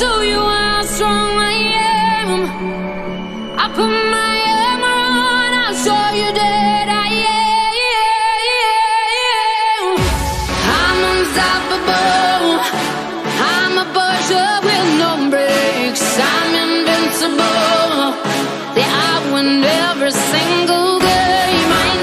show you how strong I am. I put my armor on, I'll show you that I am. I'm unstoppable. I'm a Porsche with no brakes. I'm invincible. Yeah, I win every single.